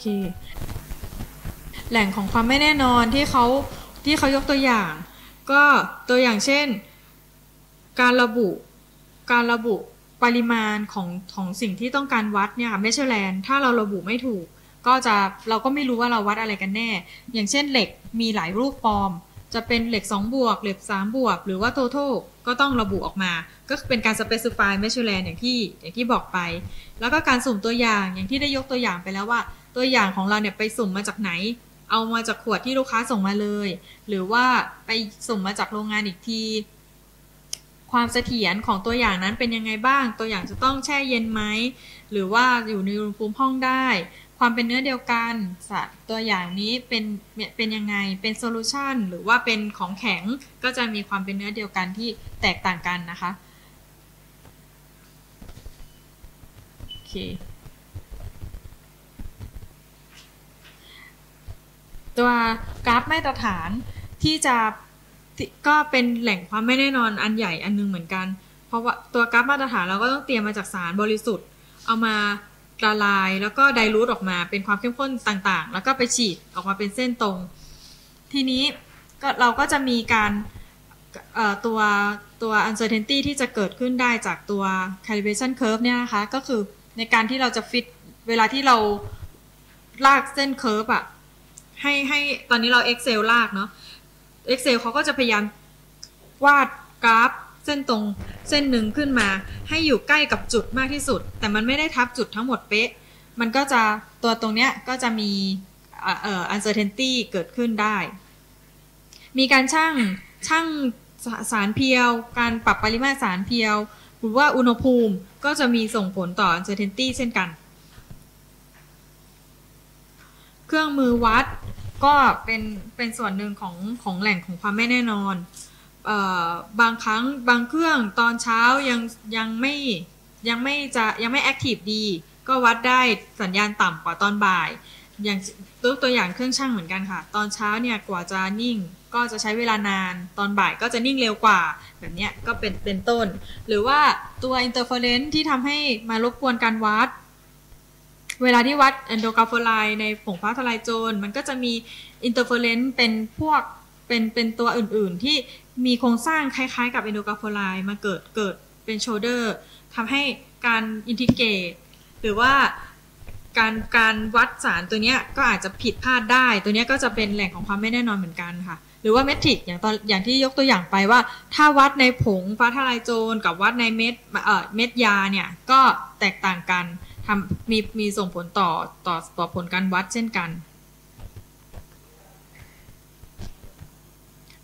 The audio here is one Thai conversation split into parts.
เค แหล่งของความไม่แน่นอนที่เขาที่เขายกตัวอย่าง ก็ตัวอย่างเช่น การระบุการระบุปริมาณของของสิ่งที่ต้องการวัดเนี่ยค่ะเมชแลนถ้าเราระบุไม่ถูก ก็จะเราก็ไม่รู้ว่าเราวัดอะไรกันแน่ อย่างเช่นเหล็กมีหลายรูปฟอร์ม จะเป็นเหล็ก 2 บวก เหล็ก 3 บวก หรือว่า total ก็ต้องระบุออกมา ก็เป็นการ specify measurement อย่างที่อย่างที่บอกไป แล้วก็การสุ่มตัวอย่างอย่างที่ได้ยกตัวอย่างไปแล้วว่า ตัวอย่างของเราเนี่ยไปสุ่มมาจากไหน เอามาจากขวดที่ลูกค้าส่งมาเลย หรือว่าไปสุ่มมาจากโรงงานอีกที ความเสถียรของตัวอย่างนั้นเป็นยังไงบ้าง ตัวอย่างจะต้องแช่เย็นไหม หรือว่าอยู่ในอุณหภูมิห้องได้ ความเป็นเนื้อเดียวกันตัวอย่างนี้เป็นเป็นยังไง เป็นโซลูชันหรือว่าเป็นของแข็งก็จะมีความเป็นเนื้อเดียวกันที่แตกต่างกันนะคะโอเค ตัวกราฟมาตรฐานที่จะก็เป็นแหล่งความไม่แน่นอนอันใหญ่อันนึงเหมือนกัน เพราะว่าตัวกราฟมาตรฐานเราก็ต้องเตรียมมาจากสารบริสุทธิ์ เอามาละลายแล้วก็ไดรูทออกมาเป็นความเข้มข้นต่างๆ แล้วก็ไปฉีดออกมาเป็นเส้นตรง ทีนี้ก็เราก็จะมีการตัวตัว uncertainty ที่จะเกิดขึ้นได้จากตัว calibration curve เนี่ยนะคะ ก็คือในการที่เราจะฟิตเวลาที่เราลากเส้น curve อะ ให้ให้ตอนนี้เรา Excel ลากเนาะ Excel เขาก็จะพยายามวาดกราฟเส้นตรงเส้นหนึ่งขึ้นมา ให้อยู่ใกล้กับจุดมากที่สุด แต่มันไม่ได้ทับจุดทั้งหมดเป๊ะ มันก็จะตัวตรงเนี้ยก็จะมีเอ่อเอ่อ uncertainty เกิดขึ้นได้ มีการช่างช่างสสารเพียว การปรับปริมาตรสารเพียว หรือว่าอุณหภูมิก็จะมีส่งผลต่อ uncertainty เช่นกัน เครื่องมือวัด ก็เป็นเป็นส่วนหนึ่งของของแหล่งของความไม่แน่นอนออบางครั้งบางเครื่องตอนเช้ายังยังไม่ยังไม่จะยังไม่ active ดี ก็วัดได้สัญญาณต่ำกว่าตอนบ่าย อย่างตัวตัวอย่างเครื่องชั่งเหมือนกันค่ะ ตอนเช้าเนี่ยกว่าจะนิ่งก็จะใช้เวลานาน ตอนบ่ายก็จะนิ่งเร็วกว่า แบบนี้ก็เป็นเป็นต้น หรือว่าตัว interference ที่ทำให้มารบกวนการวัด เวลาที่วัด e n d o g r a p h o l i ในผงฟ้าทลายโจรมันก็จะมี interference เป็นพวกเป็นเป็นตัวอื่นๆ ที่มีโครงสร้างคล้ายๆกับ e n d o g r a p h o l i มาเกิดเกิดเป็นโชเดอร์ทำให้การอินทิเกรตหรือว่าการการวัดสารตัวเนี้ยก็อาจจะผิดพลาดได้ ตัวเนี้ยก็จะเป็นแหล่งของความไม่แน่นอนเหมือนกันค่ะ หรือว่าเมทริกอย่างตอนอย่างที่ยกตัวอย่างไปว่า ถ้าวัดในผงฟ้าทลายโจรกับวัดในเม็ดเอ่อเม็ดยาเนี่ยก็แตกต่างกัน ทำมีมีส่งผลต่อต่อต่อผลการวัดเช่นกัน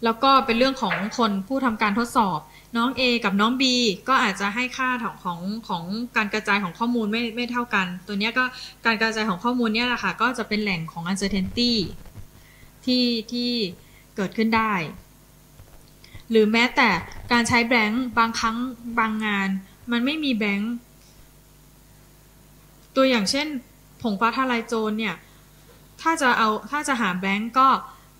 แล้วก็เป็นเรื่องของคนผู้ทำการทดสอบ น้อง A กับน้อง B ก็อาจจะให้ค่าของของของการกระจายของข้อมูลไม่ไม่เท่ากัน ตัวนี้ก็การกระจายของข้อมูลเนี่ยแหละค่ะก็จะเป็นแหล่งของ uncertainty ที่ที่เกิดขึ้นได้ หรือแม้แต่การใช้แบงค์บางครั้งบางงาน มันไม่มีแบงค์ ตัวอย่างเช่น ผงฟ้าทลายโจรเนี่ย ถ้าจะเอาถ้าจะหาแบงค์ก็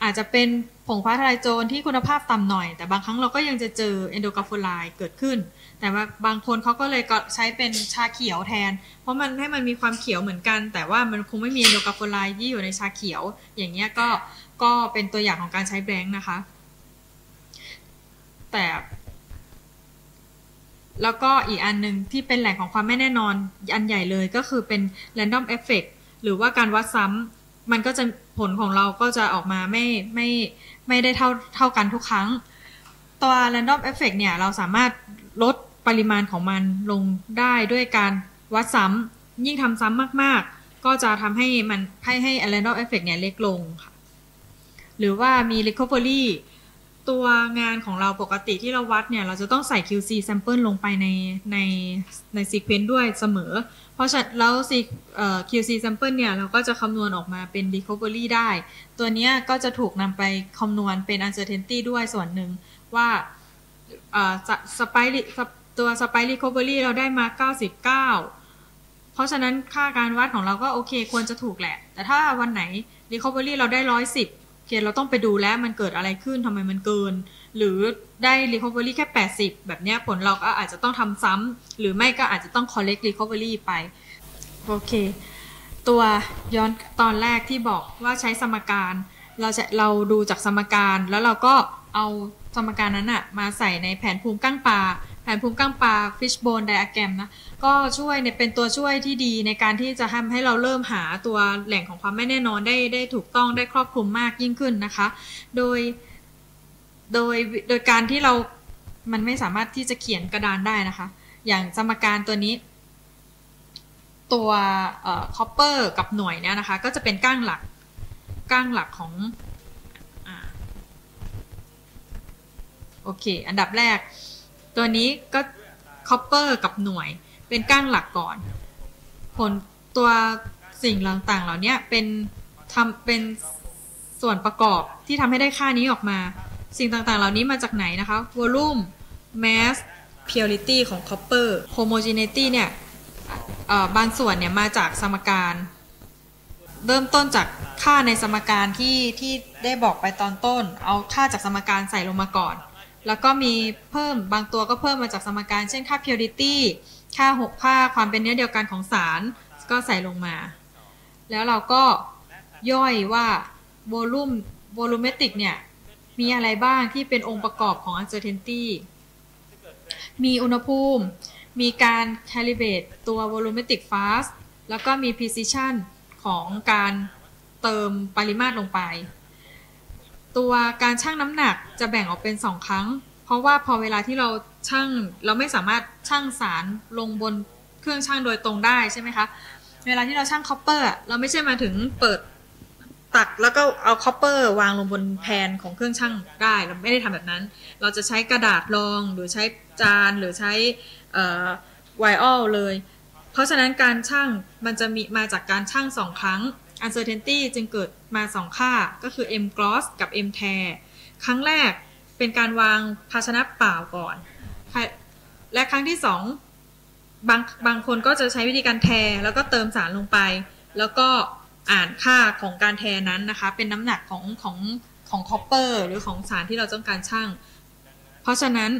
อาจจะเป็นผงฟ้าทลายโจรที่คุณภาพต่ำหน่อย แต่บางครั้งเราก็ยังจะเจอเอนโดกาโฟไลเกิดขึ้น แต่ว่าบางคนเขาก็เลยก็ใช้เป็นชาเขียวแทน เพราะมันให้มันมีความเขียวเหมือนกัน แต่ว่ามันคงไม่มีเอนโดกาโฟไลที่อยู่ในชาเขียว อย่างเงี้ยก็ก็เป็นตัวอย่างของการใช้แบงค์นะคะ แต่ แล้วก็อีกอันหนึ่งที่เป็นแหล่งของความไม่แน่นอนอันใหญ่เลยก็คือเป็น random effect หรือว่าการวัดซ้ำมันก็จะผลของเราก็จะออกมาไม่ไม่ไม่ได้เท่าเท่ากันทุกครั้ง ตัว random effect เนี่ยเราสามารถลดปริมาณของมันลงได้ด้วยการวัดซ้ำยิ่งทำซ้ำมากๆ ก็จะทำให้มันให้ให้ random effect เนี่ยเล็กลงค่ะหรือว่ามี recovery ตัวงานของเราปกติที่เราวัดเนี่ย เราจะต้องใส่ QC sample ลงไปในในใน sequence ด้วยเสมอ เพราะฉะนั้นแล้ว QC sample เนี่ย เราก็จะคำนวณออกมาเป็น recovery ได้ ตัวนี้ก็จะถูกนำไปคำนวณเป็น uncertainty ด้วยส่วนหนึ่งว่าสไปตัว spike recovery เราได้มา 99 เพราะฉะนั้นค่าการวัดของเราก็โอเคควรจะถูกแหละ แต่ถ้าวันไหน recovery เราได้ 110 เคเราต้องไปดูแล้วมันเกิดอะไรขึ้นทำไมมันเกิน หรือได้ recovery แค่ 80 แบบนี้ผลเราก็อาจจะต้องทำซ้ำหรือไม่ก็อาจจะต้อง collect recovery ไป โอเค ตัวย้อนตอนแรกที่บอกว่าใช้สมการ เราจะเราดูจากสมการแล้วเราก็เอาสมการนั้นอะมาใส่ในแผนภูมิกั้งปลา นภูมิก้างปลา fishbone diagram นะ ก็ช่วยในเป็นตัวช่วยที่ดีในการที่จะทำให้เราเริ่มหาตัวแหล่งของความไม่แน่นอนได้ได้ถูกต้องได้ครอบคลุมมากยิ่งขึ้นนะคะ โดย โดยโดยการที่เรา มันไม่สามารถที่จะเขียนกระดานได้นะคะ อย่างสมการตัวนี้ตัวคอปเปอร์กับหน่วยเนี่ยนะคะ ก็จะเป็นก้างหลักก้างหลักของอโอเค อันดับแรก ตัวนี้ก็คอปเปอร์กับหน่วย เป็นก้างหลักก่อน ผลตัวสิ่งต่างๆ เหล่านี้เป็นทำเป็นส่วนประกอบที่ทำให้ได้ค่านี้ออกมา สิ่งต่างๆ เหล่านี้มาจากไหนนะคะ volume mass purity ของ copper homogeneity เนี่ยบางส่วนเนี่ยมาจากสมการ เริ่มต้นจากค่าในสมการที่ที่ได้บอกไปตอนต้น เอาค่าจากสมการใส่ลงมาก่อน แล้วก็มีเพิ่มบางตัวก็เพิ่มมาจากสมการ เช่นค่า purity ค่าหกค่าความเป็นเนื้อเดียวกันของสารก็ใส่ลงมา แล้วเราก็ย่อยว่า volume volumetric เนี่ย มีอะไรบ้างที่เป็นองค์ประกอบของ uncertainty มีอุณหภูมิ มีการ calibrate ตัว volumetric fast แล้วก็มี precision ของการเติมปริมาตรลงไป ตัวการชั่งน้ำหนักจะแบ่งออกเป็น 2 ครั้ง เพราะว่าพอเวลาที่เราชั่งเราไม่สามารถชั่งสารลงบนเครื่องชั่งโดยตรงได้ใช่ไหมคะ เวลาที่เราชั่ง copper เราไม่ใช่มาถึงเปิดตักแล้วก็เอา copper วางลงบนแผ่นของเครื่องชั่งได้เราไม่ได้ทำแบบนั้น เราจะใช้กระดาษรองหรือใช้จานหรือใช้ vial เลย เพราะฉะนั้นการชั่งมันจะมีมาจากการชั่งสองครั้ง uncertainty จึงเกิดมาสองค่าก็คือ m gloss กับ m tear ครั้งแรกเป็นการวางภาชนะเปล่าก่อน และครั้งที่สองบางบางคนก็จะใช้วิธีการแทแล้วก็เติมสารลงไป แล้วก็อ่านค่าของการแทนนั้นนะคะ เป็นน้ำหนักของของของคอปเปอร์หรือของสารที่เราต้องการช่าง เพราะฉะนั้น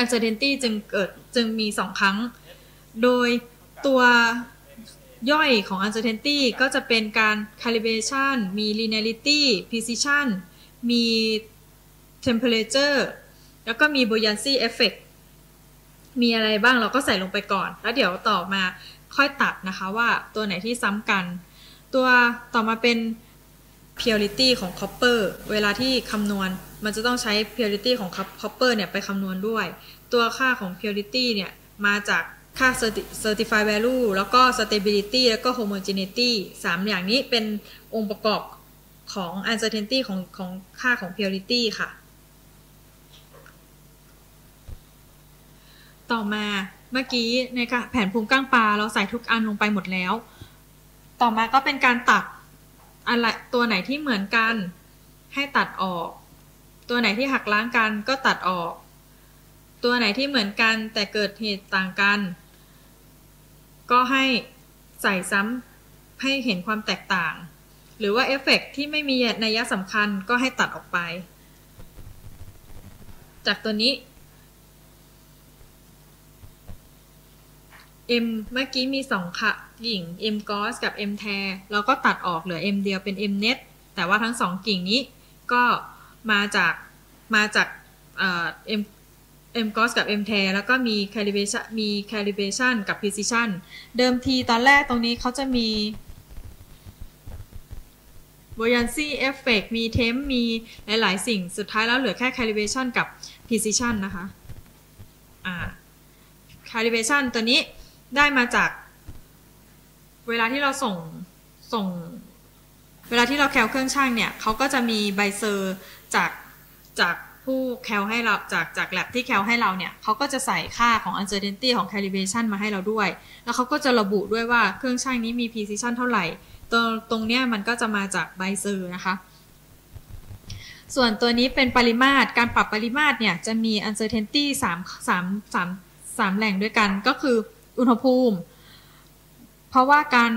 uncertainty จึงเกิดจึงมีสองครั้ง โดยตัว ย่อยของ uncertainty ก็จะเป็นการ calibration มี linearity precision มี temperature แล้วก็มี buoyancy effect มีอะไรบ้างเราก็ใส่ลงไปก่อน แล้วเดี๋ยวต่อมาค่อยตัดนะคะว่าตัวไหนที่ซ้ำกัน ตัวต่อมาเป็น purity ของ copper เวลาที่คำนวณ มันจะต้องใช้ purity ของ copper เนี่ยไปคำนวณด้วย ตัวค่าของ purity เนี่ยมาจาก ค่า certified value แล้วก็ stability แล้วก็ homogeneity 3 อย่างนี้เป็นองค์ประกอบของ uncertainty ของของค่าของ purity ค่ะ ต่อมาเมื่อกี้ในแผนภูมิก้างปลาเราใส่ทุกอันลงไปหมดแล้ว ต่อมาก็เป็นการตัดอะไรตัวไหนที่เหมือนกันให้ตัดออก ตัวไหนที่หักล้างกันก็ตัดออก ตัวไหนที่เหมือนกันแต่เกิดเหตุต่างกัน ก็ให้ใส่ซ้ำให้เห็นความแตกต่าง หรือว่าเอฟเฟกที่ไม่มีนัยสำคัญก็ให้ตัดออกไป จากตัวนี้ M เมื่อกี้มีสองค่ะกิ่ง M g o s กับ M t a r เราก็ตัดออกเหลือ M เดียวเป็น M net แต่ว่าทั้งสองกิ่งนี้ก็มาจากมาจาก M M g o s กับ M t a r แล้วก็มี calibration มี calibration กับ precision เดิมทีตอนแรกตรงนี้เขาจะมี buoyancy effect มี temp มีหลาย ๆ สิ่งสุดท้ายแล้วเหลือแค่ calibration กับ precision นะคะอ่า calibration ตัวนี้ได้มาจาก เวลาที่เราส่งส่ง เวลาที่เราแคลเครื่องช่างเนี่ยเขาก็จะมีใบเซอร์จากจาก ผู้แคลให้เราจากจากแลบที่แคลให้เราเนี่ยเขาก็จะใส่ค่าของ uncertainty ของ calibration มาให้เราด้วย แล้วเขาก็จะระบุด้วยว่าเครื่องช่างนี้มี precision เท่าไหร่ ตรงตรงเนี้ยมันก็จะมาจากใบเซอร์นะคะ ส่วนตัวนี้เป็นปริมาตร การปรับปริมาตรเนี่ยจะมี uncertainty 3 3 3 3แหล่งด้วยกันก็คืออุณหภูมิ เพราะว่าการ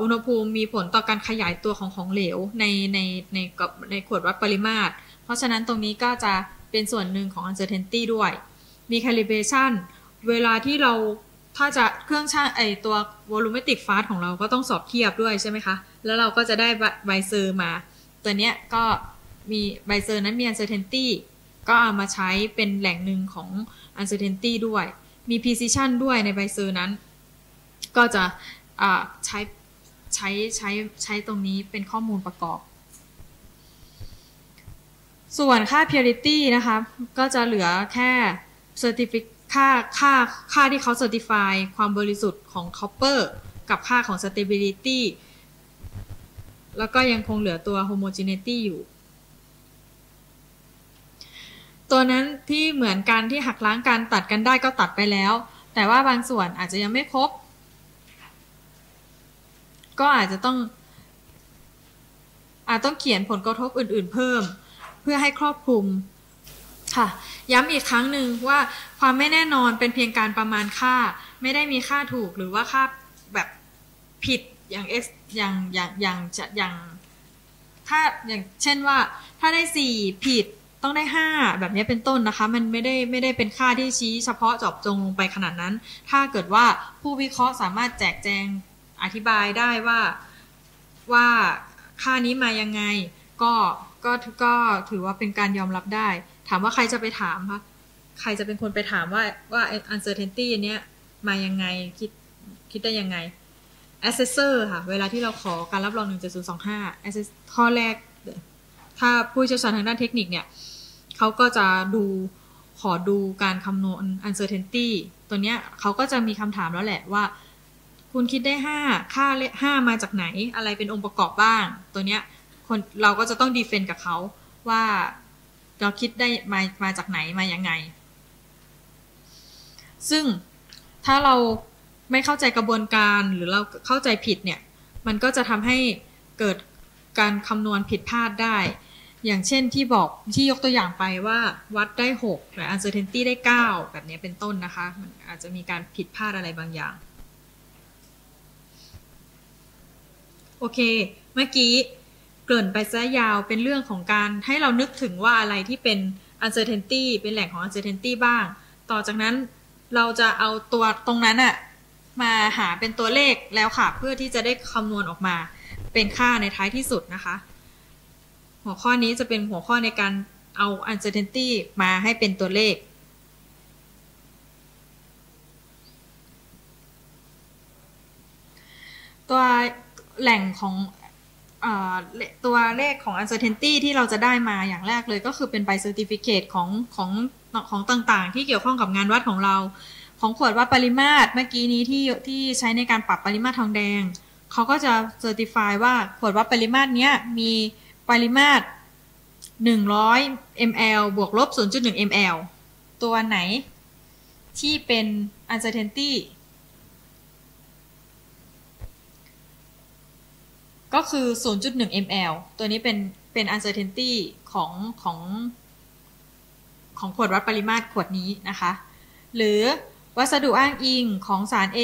อุณหภูมิมีผลต่อการขยายตัวของของเหลวในในในในขวดวัดปริมาตร เพราะฉะนั้นตรงนี้ก็จะเป็นส่วนหนึ่งของ uncertainty ด้วย มี calibration เวลาที่เราถ้าจะเครื่องช่างไอตัว volumetric fast ของเราก็ต้องสอบเทียบด้วยใช่ไหมคะ แล้วเราก็จะได้ใบ cert มา ตัวเนี้ยก็มีใบ cert นั้นมี uncertainty ก็เอามาใช้เป็นแหล่งหนึ่งของ uncertainty ด้วย มี precision ด้วยในใบเซอร์นั้น ก็จะใช้ใช้ใช้ใช้ตรงนี้เป็นข้อมูลประกอบ ส่วนค่า purity นะคะก็จะเหลือแค่ certific ค่าค่าค่าที่เขา certify ความบริสุทธิ์ของ copper กับค่าของ stability แล้วก็ยังคงเหลือตัว homogeneity อยู่ ตัวนั้นที่เหมือนกันที่หักล้างการตัดกันได้ก็ตัดไปแล้ว แต่ว่าบางส่วนอาจจะยังไม่ครบ ก็อาจจะต้องอาจต้องเขียนผลกระทบอื่น ๆ เพิ่ม พื่อให้ครอบคลุมค่ะย้ำอีกครั้งหนึ่งว่าความไม่แน่นอนเป็นเพียงการประมาณค่า ไม่ได้มีค่าถูกหรือว่าค่าแบบผิดอย่าง x อย่างอย่างอย่างจะอย่างถ้าอย่างเช่นว่า ถ้าได้สี่ผิดต้องได้ห้าแบบนี้เป็นต้นนะคะ มันไม่ได้ไม่ได้เป็นค่าที่ชี้เฉพาะเจาะจงลงไปขนาดนั้น ถ้าเกิดว่าผู้วิเคราะห์สามารถแจกแจงอธิบายได้ว่าว่าค่านี้มายังไง ก็ก็ก็ถือว่าเป็นการยอมรับได้ ถามว่าใครจะไปถามคะใครจะเป็นคนไปถามว่าว่า uncertainty เนี้ยมายังไงคิดคิดได้ยังไง assessor ค่ะ เวลาที่เราขอการรับรอง 17025 assess ข้อแรก ถ้าผู้เชี่ยวชาญทางด้านเทคนิคเนี่ยเขาก็จะดูขอดูการคำนวณ uncertainty ตัวเนี้ยเขาก็จะมีคำถามแล้วแหละว่า คุณคิดได้ 5 ค่าเลข5มาจากไหน อะไรเป็นองค์ประกอบบ้าง ตัวเนี้ย คนเราก็จะต้องดีเฟนต์กับเขาว่าเราคิดได้มามาจากไหนมายังไง ซึ่งถ้าเราไม่เข้าใจกระบวนการหรือเราเข้าใจผิดเนี่ย มันก็จะทำให้เกิดการคำนวณผิดพลาดได้ อย่างเช่นที่บอกที่ยกตัวอย่างไปว่าวัดได้ 6 แต่ uncertainty ได้ 9 แบบนี้เป็นต้นนะคะ มันอาจจะมีการผิดพลาดอะไรบางอย่าง โอเค เมื่อกี้ เกริ่นไปซะยาวเป็นเรื่องของการให้เรานึกถึงว่าอะไรที่เป็น uncertainty เป็นแหล่งของ uncertainty บ้าง ต่อจากนั้นเราจะเอาตัวตรงนั้นอะมาหาเป็นตัวเลขแล้วค่ะ เพื่อที่จะได้คำนวณออกมาเป็นค่าในท้ายที่สุดนะคะ หัวข้อนี้จะเป็นหัวข้อในการเอา uncertainty มาให้เป็นตัวเลขตัวแหล่งของ ตัวเลขของ uncertainty ที่เราจะได้มาอย่างแรกเลยก็คือเป็นใบ certificate ของของของต่างๆ ที่เกี่ยวข้องกับงานวัดของเรา ของขวดวัดปริมาตรเมื่อกี้นี้ที่ที่ใช้ในการปรับปริมาตรทองแดง เขาก็จะ certify ว่าขวดวัดปริมาตรเนี้ยมีปริมาตร 100 ml บวกลบ 0.1 ml ตัวไหนที่เป็น uncertainty ก็คือ 0.1 ml ตัวนี้เป็นเป็น uncertainty ของของของขวดวัดปริมาตรขวดนี้นะคะ หรือวัสดุอ้างอิงของสาร A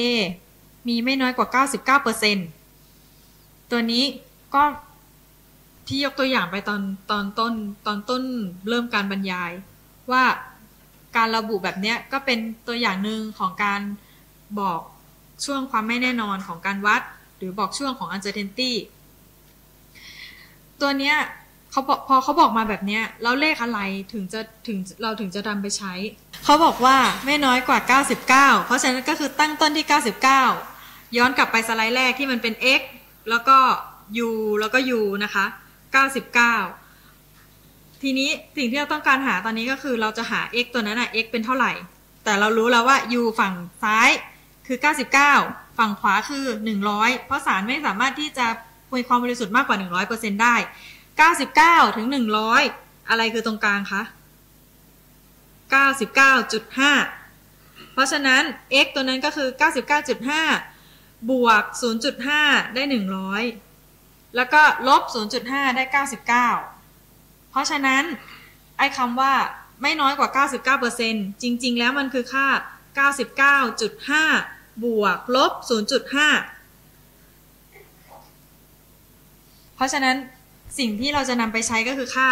มีไม่น้อยกว่า 99%ตัวนี้ก็ที่ยกตัวอย่างไปตอนตอนต้นตอนต้นเริ่มการบรรยาย ว่าการระบุแบบนี้ก็เป็นตัวอย่างหนึ่งของการบอกช่วงความไม่แน่นอนของการวัด หรือบอกช่วงของ uncertainty ตัวเนี้ยเขาบอกพอเขาบอกมาแบบเนี้ยแล้วเลขอะไรถึงจะถึงเราถึงจะนำไปใช้ เขาบอกว่าไม่น้อยกว่า 99 เพราะฉะนั้นก็คือตั้งต้นที่ 99 ย้อนกลับไปสไลด์แรกที่มันเป็น x แล้วก็ u แล้วก็ u นะคะ 99 ทีนี้สิ่งที่เราต้องการหาตอนนี้ก็คือเราจะหา x ตัวนั้นอะ x เป็นเท่าไหร่ แต่เรารู้แล้วว่า u ฝั่งซ้ายคือ 99 ฝั่งขวาคือ 100 เพราะสารไม่สามารถที่จะ มีความบริสุทธิ์มากกว่า 100%ได้ 99 ถึง 100 อะไรคือตรงกลางคะ 99.5 เพราะฉะนั้น x ตัวนั้นก็คือ 99.5 บวก 0.5 ได้ 100 แล้วก็ลบ 0.5 ได้ 99 เพราะฉะนั้น ไอ้คำว่าไม่น้อยกว่า 99%จริง ๆ แล้วมันคือค่า 99.5 บวกลบ 0.5 เพ ราะฉะนั้นสิ่งที่เราจะนำไปใช้ก็คือค่า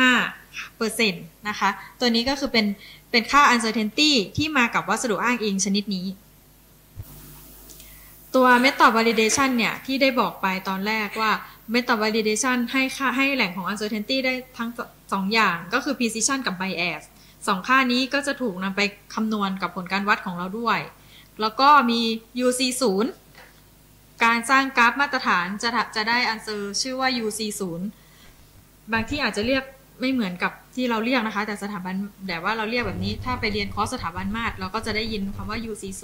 0.5เปอร์เซ็นต์นะคะ ตัวนี้ก็คือเป็นเป็นค่า uncertainty ที่มากับวัสดุอ้างอิงชนิดนี้ ตัว method validation เนี่ย ที่ได้บอกไปตอนแรกว่า method validation ให้ค่าให้แหล่งของ uncertainty ได้ทั้งสองอย่างก็คือ precision กับ bias สองค่านี้ก็จะถูกนำไปคำนวณกับผลการวัดของเราด้วย แล้วก็มี UC 0 การสร้างกราฟมาตรฐานจะจะได้ answer ชื่อว่า UC 0 บางที่อาจจะเรียกไม่เหมือนกับที่เราเรียกนะคะ แต่สถาบันแต่ว่าเราเรียกแบบนี้ ถ้าไปเรียนคอร์สสถาบันมาตรเราก็จะได้ยินคำว่า UC 0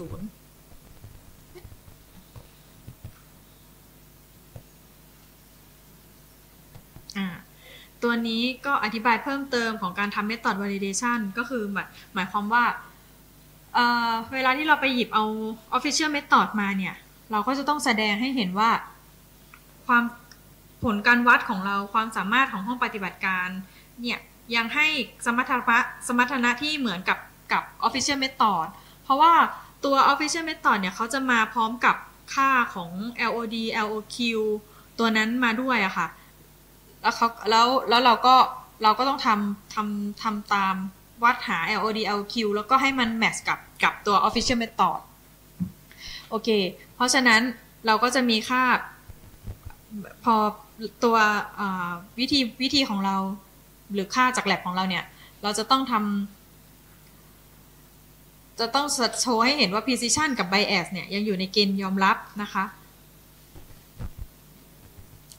ตัวนี้ก็อธิบายเพิ่มเติมของการทำ method validation ก็คือหมายหมายความว่าเเวลาที่เราไปหยิบเอา official method มาเนี่ย เราก็จะต้องแสดงให้เห็นว่า ความผลการวัดของเราความสามารถของห้องปฏิบัติการเนี่ยยังให้สมรรถนะสมรรถนะที่เหมือนกับกับ official method เพราะว่าตัว official method เนี่ยเขาจะมาพร้อมกับค่าของ LOD LOQ ตัวนั้นมาด้วยอะค่ะ แล้วเขาแล้วแล้วเราก็เราก็ต้องทำทำทำตามวัดหา LOD LOQ แล้วก็ให้มันแมทช์กับกับตัว official method โอเค เพราะฉะนั้นเราก็จะมีค่าพอตัววิธีวิธีของเราหรือค่าจากแลบของเราเนี่ย เราจะต้องทำจะต้องโชว์ให้เห็นว่า precision กับ bias เนี่ย ยังอยู่ในเกณฑ์ยอมรับนะคะ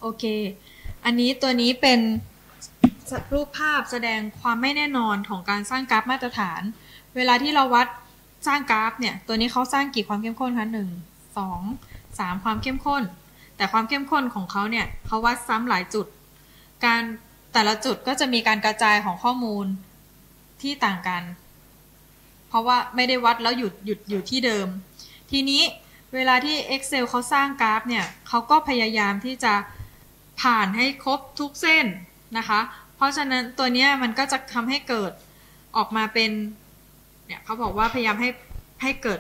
โอเค อันนี้ตัวนี้เป็นรูปภาพแสดงความไม่แน่นอนของการสร้างกราฟมาตรฐาน เวลาที่เราวัดสร้างกราฟเนี่ย ตัวนี้เขาสร้างกี่ความเข้มข้นคะหนึ่ง สองสามความเข้มข้น แต่ความเข้มข้นของเขาเนี่ยเขาวัดซ้ำหลายจุด การแต่ละจุดก็จะมีการกระจายของข้อมูลที่ต่างกัน เพราะว่าไม่ได้วัดแล้วหยุดหยุดอยู่ที่เดิม ทีนี้เวลาที่ Excel เขาสร้างกราฟเนี่ยเขาก็พยายามที่จะผ่านให้ครบทุกเส้นนะคะ เพราะฉะนั้นตัวนี้มันก็จะทำให้เกิดออกมาเป็นเนี่ยเขาบอกว่าพยายามให้ให้เกิด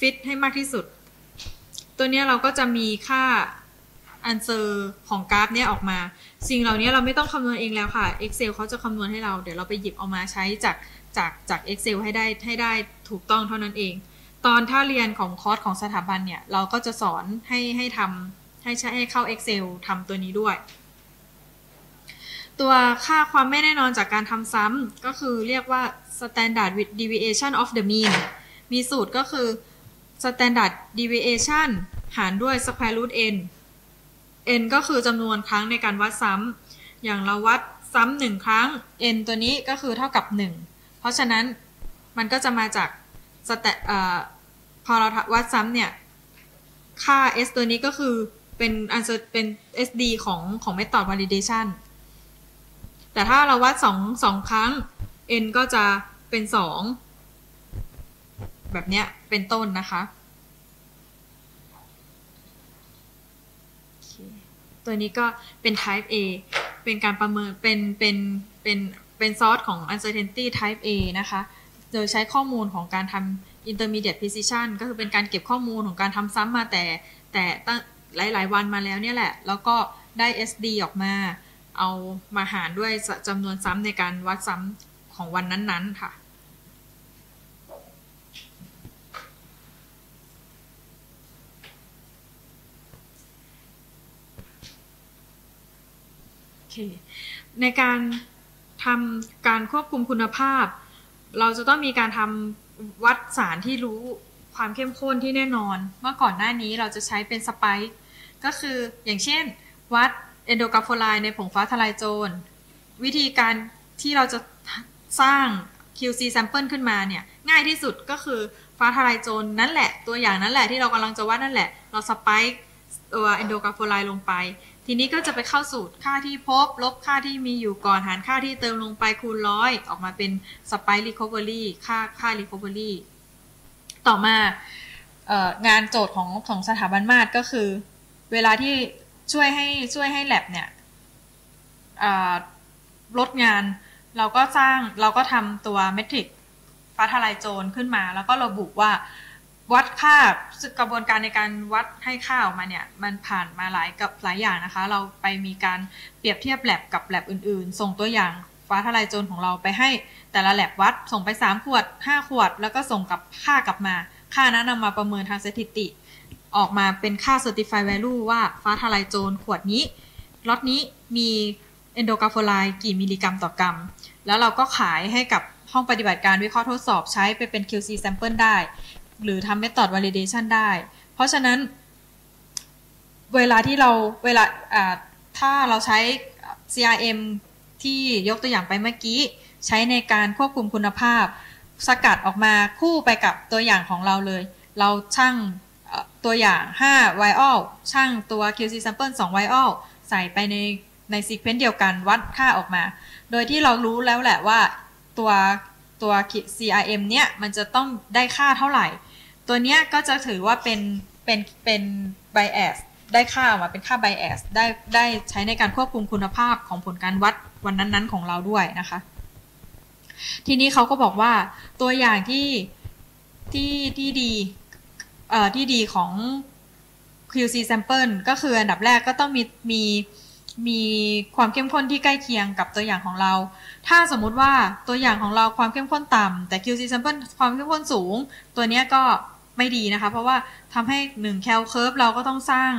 ฟิตให้มากที่สุด ตัวนี้เราก็จะมีค่า uncer ของกราฟเนี้ยออกมา สิ่งเหล่านี้เราไม่ต้องคำนวณเองแล้วค่ะ Excel เขาจะคำนวณให้เรา เดี๋ยวเราไปหยิบเอามาใช้จากจากจาก Excel ให้ได้ให้ได้ถูกต้องเท่านั้นเอง ตอนถ้าเรียนของคอร์สของสถาบันเนี่ย เราก็จะสอนให้ให้ทำให้ใช้ให้เข้า Excel ทำตัวนี้ด้วย ตัวค่าความไม่แน่นอนจากการทำซ้ำก็คือเรียกว่า standard deviation of the mean มีสูตรก็คือ standard deviation หารด้วย square root n n ก็คือจำนวนครั้งในการวัดซ้ำ อย่างเราวัดซ้ำหนึ่งครั้ง n ตัวนี้ก็คือเท่ากับ 1 เพราะฉะนั้นมันก็จะมาจากสแตพอเราวัดซ้ำเนี่ย ค่า s ตัวนี้ก็คือเป็นอันเป็น SD ของของ method validation แต่ถ้าเราวัดสองสองครั้ง n ก็จะเป็นสอง แบบเนี้ยเป็นต้นนะคะ ตัวนี้ก็เป็น type A เป็นการประเมินเป็นเป็นเป็นเป็นซอสของ uncertainty type A นะคะ โดยใช้ข้อมูลของการทำ intermediate precision ก็คือเป็นการเก็บข้อมูลของการทำซ้ำมาแต่แต่ตั้งหลาย ๆ วันมาแล้วเนี่ยแหละ แล้วก็ได้ SD ออกมา เอามาหารด้วยจำนวนซ้ำในการวัดซ้ำของวันนั้น ๆ ค่ะ เค ในการทำการควบคุมคุณภาพ เราจะต้องมีการทำวัดสารที่รู้ความเข้มข้นที่แน่นอน เมื่อก่อนหน้านี้เราจะใช้เป็นสไปค์ก็คืออย่างเช่น วัดเอนโดกาโฟไลในผงฟ้าทลายโจร วิธีการที่เราจะสร้าง QC sample ขึ้นมาเนี่ย ง่ายที่สุดก็คือฟ้าทลายโจรนั่นแหละตัวอย่างนั้นแหละที่เรากำลังจะวัดนั่นแหละ เราสไปค์ ตัว andrographolide ลงไป ทีนี้ก็จะไปเข้าสูตรค่าที่พบ ลบค่าที่มีอยู่ก่อนหารค่าที่เติมลงไปคูณร้อยออกมาเป็น spike recovery ค่าค่า recovery ต่อมางานโจทย์ของของสถาบันมาตรก็คือ เวลาที่ช่วยให้ช่วยให้แล็บเนี่ยลดงานเราก็สร้างเราก็ทำตัว matrix ฟ้าทลายโจรขึ้นมา แล้วก็ระบุว่า วัดค่ากระบวนการในการวัดให้ค่าออกมาเนี่ย มันผ่านมาหลายกับหลายอย่างนะคะ เราไปมีการเปรียบเทียบแลบกับแลบอื่นๆ ส่งตัวอย่างฟ้าทลายโจรของเราไปให้ แต่ละแลบวัดส่งไป 3 ขวด 5 ขวด แล้วก็ส่งกับค่ากลับมา ค่านั้นนำมาประเมินทางสถิติ ออกมาเป็นค่า certified value ว่าฟ้าทลายโจรขวดนี้ล็อตนี้มีเอนโดกาโฟไลกี่มิลลิกรัมต่อกรัม แล้วเราก็ขายให้กับห้องปฏิบัติการวิเคราะห์ทดสอบใช้ไปเป็น QC sample ได้ หรือทำ method validation ได้ เพราะฉะนั้น เวลาที่เราเวลาถ้าเราใช้ CRM ที่ยกตัวอย่างไปเมื่อกี้ ใช้ในการควบคุมคุณภาพ สกัดออกมาคู่ไปกับตัวอย่างของเราเลย เราช่างตัวอย่าง5 v i a l ช่างตัว QC sample 2 v i a l ใส่ไปในในซีเควนต์เดียวกันวัดค่าออกมา โดยที่เรารู้แล้วแหละว่าตัวตัว CRM เนี้ยมันจะต้องได้ค่าเท่าไหร่ ตัวเนี้ยก็จะถือว่าเป็นเป็นเป็น bias ได้ค่าออกมาเป็นค่า bias ได้ได้ใช้ในการควบคุมคุณภาพของผลการวัดวันนั้นๆ ของเราด้วยนะคะ ทีนี้เขาก็บอกว่าตัวอย่างที่ที่ที่ดีเอ่อที่ดีของ QC sample ก็คืออันดับแรกก็ต้องมีมีมีความเข้มข้นที่ใกล้เคียงกับตัวอย่างของเรา ถ้าสมมุติว่าตัวอย่างของเราความเข้มข้นต่ำแต่ QC sample ความเข้มข้นสูง ตัวนี้ก็ ไม่ดีนะคะ เพราะว่าทำให้1 cal curve เราก็ต้องสร้าง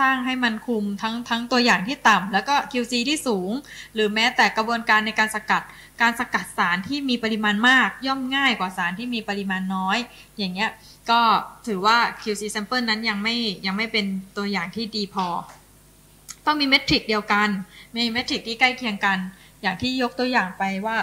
สร้างให้มันคุมทั้งทั้งตัวอย่างที่ต่ำแล้วก็ QC ที่สูง หรือแม้แต่กระบวนการในการสกัด การสกัดสารที่มีปริมาณมาก ย่อมง่ายกว่าสารที่มีปริมาณน้อย อย่างเงี้ยก็ถือว่า QC sample นั้นยังไม่ยังไม่เป็นตัวอย่างที่ดีพอ ต้องมีเมทริกเดียวกัน มีเมทริกที่ใกล้เคียงกัน อย่างที่ยกตัวอย่างไปว่า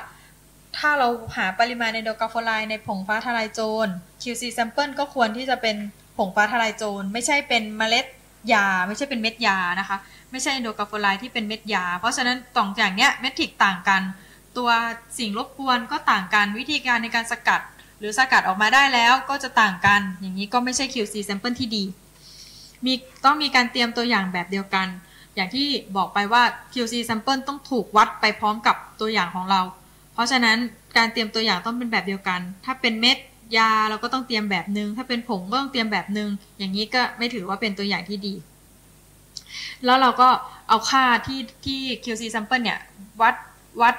ถ้าเราหาปริมาณในโดกาโฟไลในผงฟ้าทลายโจร QC sample ก็ควรที่จะเป็นผงฟ้าทลายโจร ไม่ใช่เป็นเมล็ดยา ไม่ใช่เป็นเม็ดยานะคะ ไม่ใช่โดกาโฟไลที่เป็นเม็ดยา เพราะฉะนั้นสองอย่างเนี้ยเมทริกต่างกัน ตัวสิ่งรบกวนก็ต่างกันวิธีการในการสกัด หรือสกัดออกมาได้แล้วก็จะต่างกัน อย่างนี้ก็ไม่ใช่ QC sample ที่ดีมีต้องมีการเตรียมตัวอย่างแบบเดียวกัน อย่างที่บอกไปว่า QC sample ต้องถูกวัดไปพร้อมกับตัวอย่างของเรา เพราะฉะนั้นการเตรียมตัวอย่างต้องเป็นแบบเดียวกัน ถ้าเป็นเม็ดยาเราก็ต้องเตรียมแบบนึง ถ้าเป็นผงก็ต้องเตรียมแบบนึง อย่างนี้ก็ไม่ถือว่าเป็นตัวอย่างที่ดี แล้วเราก็เอาค่าที่ที่ QC sample เนี่ย วัดวัด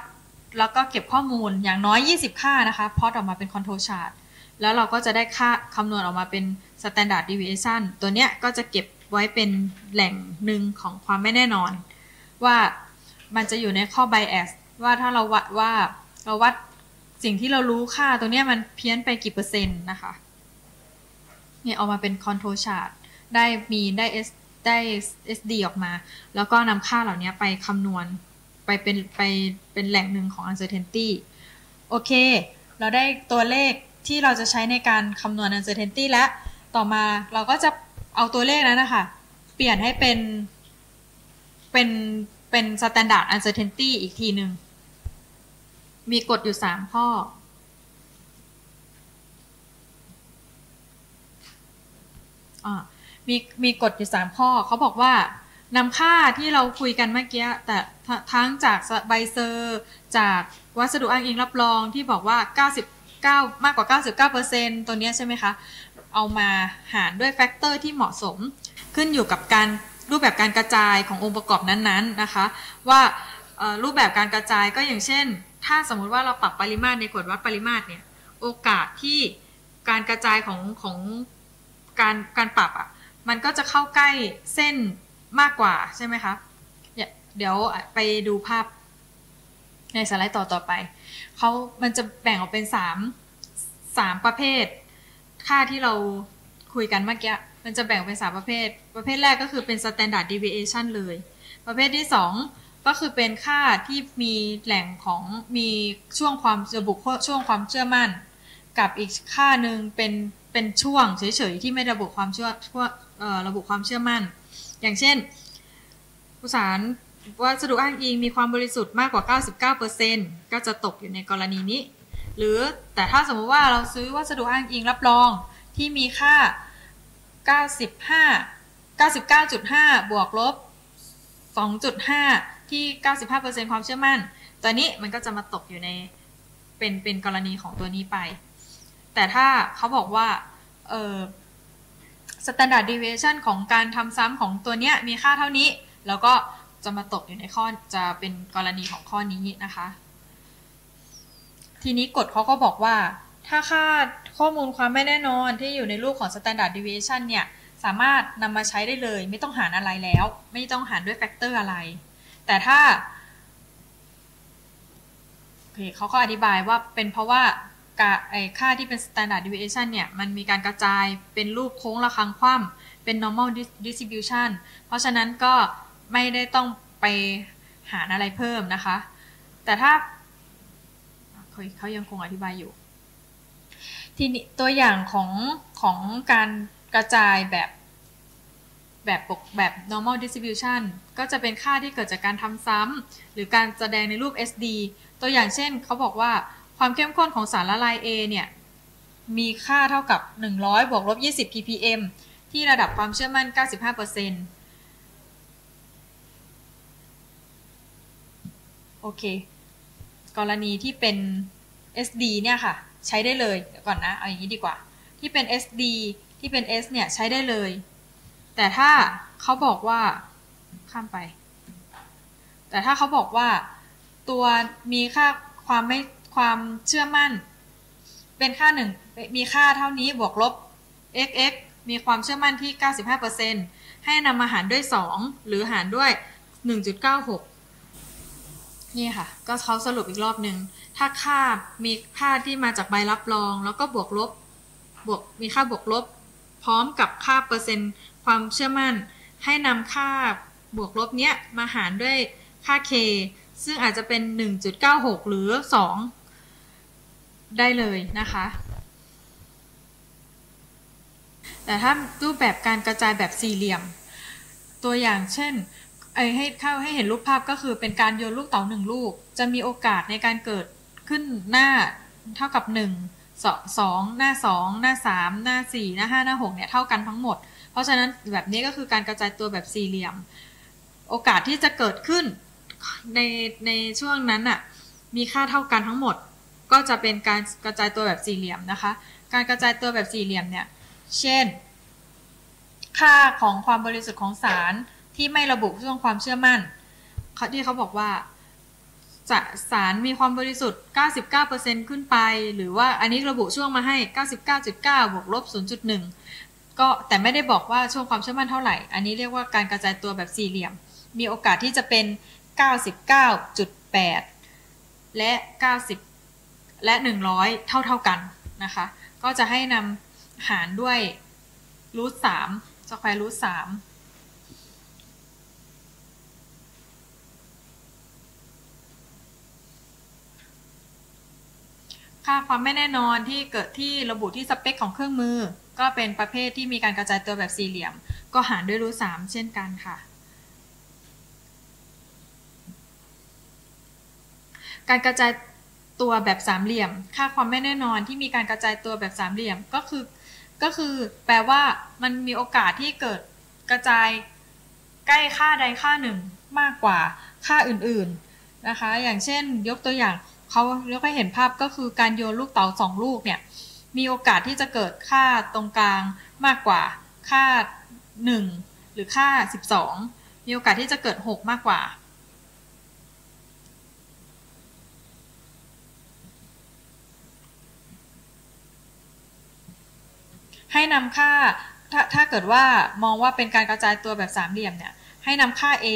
แล้วก็เก็บข้อมูลอย่างน้อย 20 ค่านะคะพอดออกมาเป็น control chart แล้วเราก็จะได้ค่าคำนวณออกมาเป็น standard deviation ตัวเนี้ยก็จะเก็บไว้เป็นแหล่งหนึ่งของความไม่แน่นอน ว่ามันจะอยู่ในข้อ bias ว่าถ้าเราวัดว่า เราวัดสิ่งที่เรารู้ค่าตัวเนี้ยมันเพี้ยนไปกี่เปอร์เซ็นต์นะคะเนี่ยออกมาเป็น control chart ได้มีได้ S ได้ SD ออกมา แล้วก็นำค่าเหล่านี้ไปคำนวณไปเป็นไปเป็นแหล่งหนึ่งของ uncertainty โอเค เราได้ตัวเลขที่เราจะใช้ในการคำนวณ uncertainty และต่อมาเราก็จะเอาตัวเลขนั้นนะคะ เปลี่ยนให้เป็น เป็น เป็น standard uncertainty อีกทีหนึ่ง มีกฎอยู่ 3 ข้ออมีมีกฎอยู่ 3 ข้อ เขาบอกว่านำค่าที่เราคุยกันเมื่อกี้ แต่ทั้งจากใบ cert จากวัสดุอ้างอิงรับรองที่บอกว่า 99 มากกว่า 99%ตัวนี้ใช่ไหมคะ เอามาหารด้วย factor ที่เหมาะสม ขึ้นอยู่กับการรูปแบบการกระจายขององค์ประกอบนั้นๆนะคะ ว่ารูปแบบการกระจายก็อย่างเช่น ถ้าสมมุติว่าเราปรับปริมาตรในขวดวัดปริมาตรเนี่ย โอกาสที่การกระจายของของการการปรับอะ่ะ มันก็จะเข้าใกล้เส้นมากกว่าใช่ไหมคะเดี๋ยวไปดูภาพในสไลด์ต่อต่อไป เขามันจะแบ่งออกเป็นสามสามประเภท ค่าที่เราคุยกันเมื่อกี้ มันจะแบ่งเป็นสามประเภท ประเภทแรกก็คือเป็น standard deviation เลย ประเภทที่สอง ก็คือเป็นค่าที่มีแหล่งของมีช่วงความระบุช่วงความเชื่อมั่น กับอีกค่าหนึ่งเป็นเป็นช่วงเฉยๆที่ไม่ระบุความเชื่อระบุความเชื่อมั่น อย่างเช่นผู้สารวัสดุอ้างอิงมีความบริสุทธิ์มากกว่า 99%ก็จะตกอยู่ในกรณีนี้ หรือแต่ถ้าสมมติว่าเราซื้อวัสดุอ้างอิงรับรองที่มีค่า 95 99.5 บวกลบ 2.5 ที่ 95%ความเชื่อมั่น ตัวนี้มันก็จะมาตกอยู่ในเป็นเป็นกรณีของตัวนี้ไป แต่ถ้าเขาบอกว่าเออ standard deviation ของการทำซ้ำของตัวเนี้ยมีค่าเท่านี้ แล้วก็จะมาตกอยู่ในข้อจะเป็นกรณีของข้อนี้นะคะ ทีนี้กฎเขาก็บอกว่า ถ้าค่าข้อมูลความไม่แน่นอนที่อยู่ในรูปของ standard deviation เนี่ย สามารถนำมาใช้ได้เลย ไม่ต้องหารอะไรแล้ว ไม่ต้องหารด้วย factor อะไร แต่ถ้าโอเคเขาก็อธิบายว่าเป็นเพราะว่าไอ้ค่าที่เป็น standard deviation เนี่ย มันมีการกระจายเป็นรูปโค้งระฆังคว่ำเป็น normal distribution เพราะฉะนั้นก็ไม่ได้ต้องไปหารอะไรเพิ่มนะคะ แต่ถ้าเขายังคงอธิบายอยู่ ทีนี้ตัวอย่างของของการกระจายแบบ แบบปกแบบ normal distribution ก็จะเป็นค่าที่เกิดจากการทำซ้ำหรือการแสดงในรูป SD ตัวอย่างเช่นเขาบอกว่าความเข้มข้นของสารละลาย A เนี่ย มีค่าเท่ากับ 100 บวกลบ 20 ppm ที่ระดับความเชื่อมั่น 95%โอเค กรณีที่เป็น SD เนี่ยค่ะ ใช้ได้เลย เดี๋ยวก่อนนะ เอาอย่างนี้ดีกว่า ที่เป็น SD ที่เป็น S เนี่ย ใช้ได้เลย แต่ถ้าเขาบอกว่าข้ามไป แต่ถ้าเขาบอกว่าตัวมีค่าความไม่ความเชื่อมั่น เป็นค่าหนึ่งมีค่าเท่านี้บวกลบ xx มีความเชื่อมั่นที่ 95%ให้นำมาหารด้วย 2 หรือหารด้วย 1.96 นี่ค่ะ ก็เขาสรุปอีกรอบหนึ่ง ถ้าค่ามีค่าที่มาจากใบรับรอง แล้วก็บวกลบบวกมีค่าบวกลบ พร้อมกับค่าเปอร์เซ็นต์ ความเชื่อมั่นให้นำค่าบวกลบเนี้ยมาหารด้วยค่า k ซึ่งอาจจะเป็น 1.96 หรือ 2 ได้เลยนะคะ แต่ถ้ารูปแบบการกระจายแบบสี่เหลี่ยม ตัวอย่างเช่นไอให้เข้าให้เห็นรูปภาพก็คือเป็นการโยนลูกเต๋าหนึ่งลูก จะมีโอกาสในการเกิดขึ้นหน้าเท่ากับ 1 2 หน้า 2 หน้า 3 หน้า 4 หน้า 5 หน้า 6 เนี่ย เท่ากันทั้งหมด เพราะฉะนั้นแบบนี้ก็คือการกระจายตัวแบบสี่เหลี่ยม โอกาสที่จะเกิดขึ้นในในช่วงนั้นอะมีค่าเท่ากันทั้งหมด ก็จะเป็นการกระจายตัวแบบสี่เหลี่ยมนะคะ การกระจายตัวแบบสี่เหลี่ยมเนี่ย เช่น ค่าของความบริสุทธิ์ของสารที่ไม่ระบุช่วงความเชื่อมั่นที่เขาบอกว่าสารมีความบริสุทธิ์ 99%ขึ้นไป หรือว่าอันนี้ระบุช่วงมาให้ 99.9 บวกลบ 0.1 ก็แต่ไม่ได้บอกว่าช่วงความเชื่อมั่นเท่าไหร่ อันนี้เรียกว่าการกระจายตัวแบบสี่เหลี่ยม มีโอกาสที่จะเป็น 99.8 และ 90 และ 100 เท่าเท่ากันนะคะ ก็จะให้นำหารด้วย root สาม square root สามค่าความไม่แน่นอนที่เกิดที่ระบุที่สเปคของเครื่องมือ ก็เป็นประเภทที่มีการกระจายตัวแบบสี่เหลี่ยม ก็หารด้วย root สามเช่นกันค่ะ การกระจายตัวแบบสามเหลี่ยม ค่าความไม่แน่นอนที่มีการกระจายตัวแบบสามเหลี่ยมก็คือ ก็คือแปลว่ามันมีโอกาสที่เกิดกระจายใกล้ค่าใดค่าหนึ่งมากกว่าค่าอื่นๆนะคะ อย่างเช่นยกตัวอย่างเขาเรียกให้เห็นภาพก็คือการโยนลูกเต๋าสองลูกเนี่ย มีโอกาสที่จะเกิดค่าตรงกลางมากกว่าค่า 1 หรือค่า 12 มีโอกาสที่จะเกิด 6 มากกว่า ให้นำค่าถ้าถ้าเกิดว่ามองว่าเป็นการกระจายตัวแบบสามเหลี่ยมเนี่ยให้นำค่า a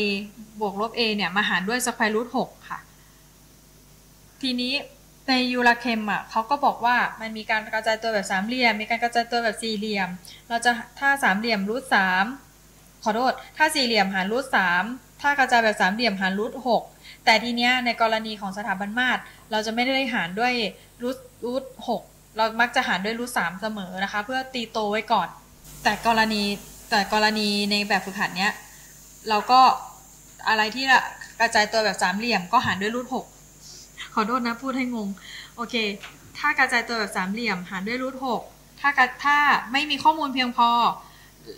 บวกลบ a เนี่ยมาหารด้วย square root 6ค่ะ ทีนี้ ใน Eurachem อะเขาก็บอกว่ามันมีการกระจายตัวแบบสามเหลี่ยม มีการกระจายตัวแบบสี่เหลี่ยม เราจะถ้าสามเหลี่ยม root สามขอโทษ ถ้าสี่เหลี่ยมหาร root สามถ้ากระจายแบบสามเหลี่ยมหาร root หกแต่ทีเนี้ยในกรณีของสถาบันมาตรเราจะไม่ได้หารด้วยรูทรูทหกเรามักจะหารด้วยรูทสามเสมอนะคะ เพื่อตีโตไว้ก่อน แต่กรณีแต่กรณีในแบบฝึกหัดเนี้ยเราก็อะไรที่กระจายตัวแบบสามเหลี่ยมก็หารด้วยรูทหก ขอโทษนะพูดให้งง โอเค ถ้ากระจายตัวแบบสามเหลี่ยมหารด้วยรูทหกถ้าถ้าไม่มีข้อมูลเพียงพอ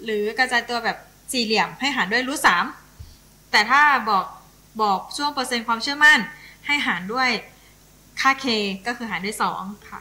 หรือกระจายตัวแบบสี่เหลี่ยมให้หารด้วยรูทสามแต่ถ้าบอกบอกช่วงเปอร์เซ็นต์ความเชื่อมั่น ให้หารด้วยค่า k ก็คือหารด้วยสองค่ะ